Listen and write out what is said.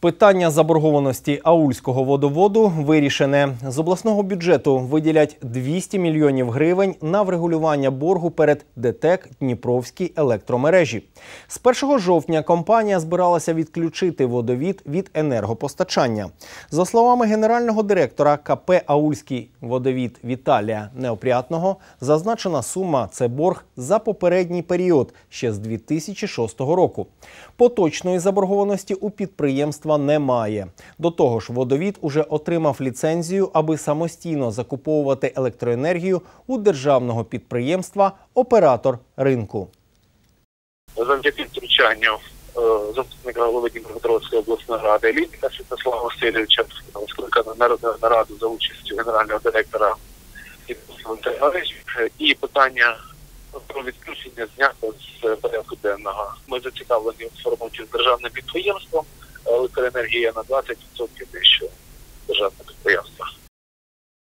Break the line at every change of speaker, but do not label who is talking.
Питання заборгованості аульського водоводу вирішене. З обласного бюджету виділять 200 мільйонів гривень на врегулювання боргу перед ДТЕК Дніпровській електромережі. З 1 жовтня компанія збиралася відключити водовід від енергопостачання. За словами генерального директора КП Аульський водовід Віталія Неопрятного, зазначена сума це борг за попередній період ще з 2006 року. Поточної заборгованості у підприємства немає. До того ж, водовід уже отримав ліцензію, аби самостійно закуповувати електроенергію у державного підприємства Оператор ринку.
завдяки втручанню е, заступника голови Дніпропетровської обласної ради Літика Святослава Васильовича скликано народну нараду за участю генерального директора і питання про відключення знято з порядку денного. Ми зацікавлені в формуючи з державним підприємством електроенергія на 20% більше державне підприємство.